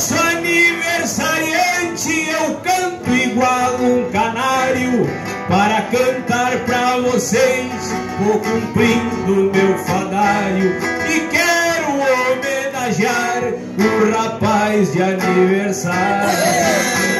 Nosso aniversariante eu canto igual um canário Para cantar pra vocês Vou cumprindo meu fadário. E quero homenagear o rapaz de aniversário.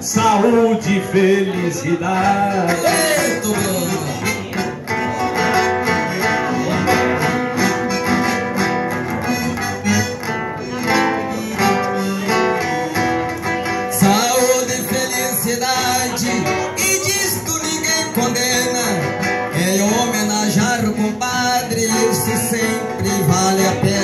Saúde e felicidade. Saúde e felicidade, e disto ninguém condena. Em homenagear o compadre, isso sempre vale a pena.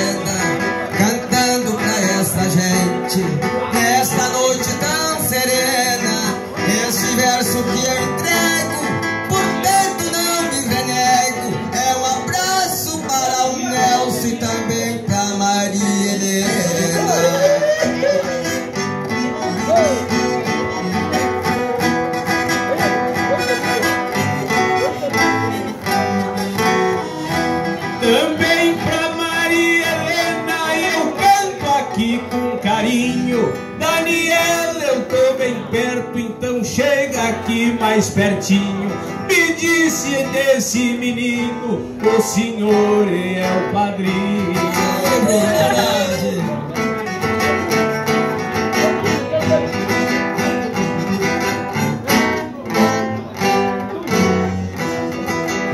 Então chega aqui mais pertinho. Me disse desse menino, o senhor é o padrinho.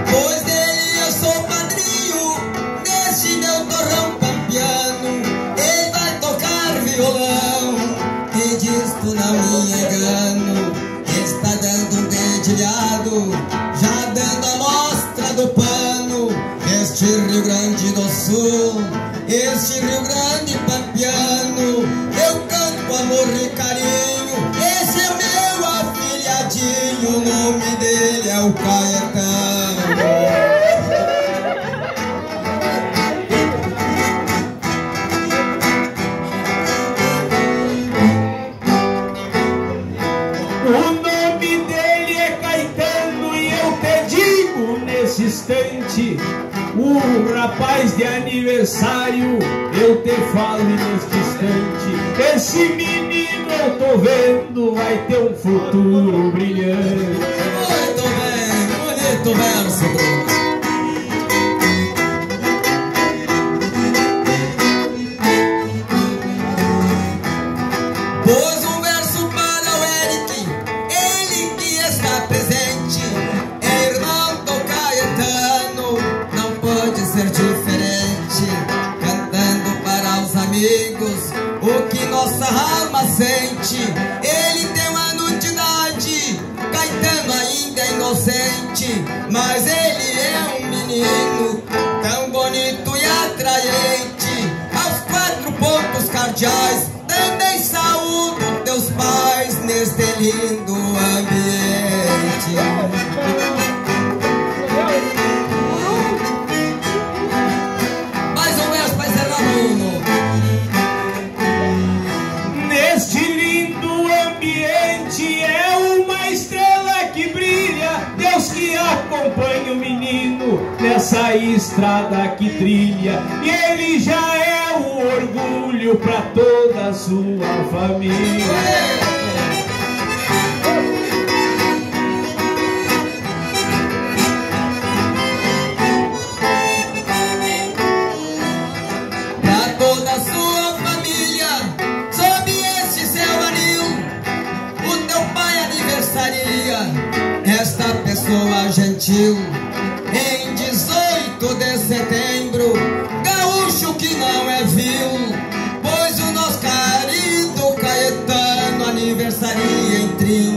Pois dele Este Rio Grande pampiano. Eu canto amor e carinho. Esse é meu afilhadinho, o nome dele é o Caetano. Instante, o rapaz de aniversário, eu te falo neste instante, esse menino eu tô vendo vai ter um futuro brilhante. Nossa alma sente. Ele tem um ano de idade, Caetano ainda é inocente, mas ele é um menino nessa estrada que trilha, e ele já é o orgulho. Pra toda a sua família, esta pessoa gentil,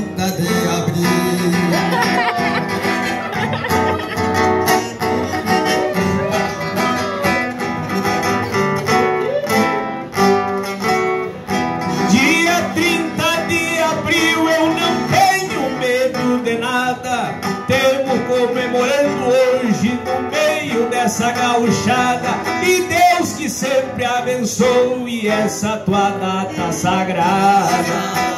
30 de abril. Dia 30 de abril eu não tenho medo de nada. Temos comemorando hoje no meio dessa gauchada. E Deus que sempre abençoe essa tua data sagrada.